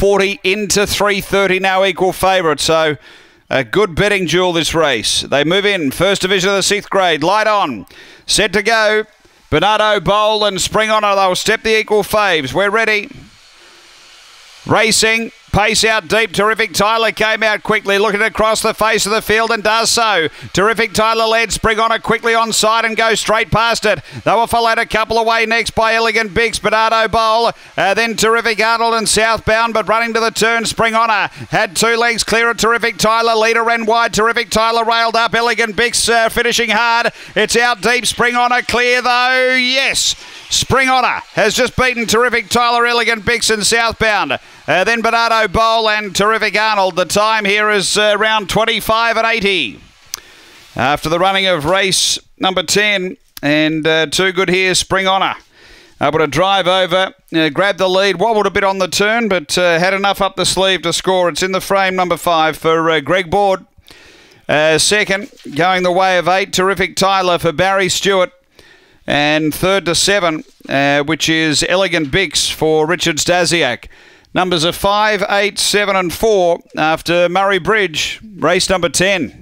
40 into 330 now equal favourite. So a good betting duel this race. They move in. First division of the sixth grade. Light on. Set to go. Bernardo Bowl and Spring Honor. They'll step the equal faves. We're ready. Racing. Pace out deep. Terrific Tyler came out quickly, looking across the face of the field and does so. Terrific Tyler led. Spring on it quickly on side and goes straight past it. They were followed a couple away next by Elegant Bix, Bernardo Bowl. Uh, then Terrific Arnold and southbound, but running to the turn. Spring Honor had two legs clear of Terrific Tyler. Leader ran wide. Terrific Tyler railed up. Elegant Bix uh, finishing hard. It's out deep. Spring Honor clear though. Yes. Spring Honor has just beaten Terrific Tyler Elegant Bixon southbound. Uh, then Bernardo Bowl and Terrific Arnold. The time here is uh, around 25 and 80. After the running of race number 10 and uh, too good here, Spring Honor. Able to drive over, uh, grab the lead, wobbled a bit on the turn, but uh, had enough up the sleeve to score. It's in the frame, number five, for uh, Greg Board. second, going the way of eight, terrific Tyler for Barry Stewart. And third to seven, uh, which is Elegant Bix for Richard Stasiak. Numbers are five, eight, seven, and four after Murray Bridge, race number 10.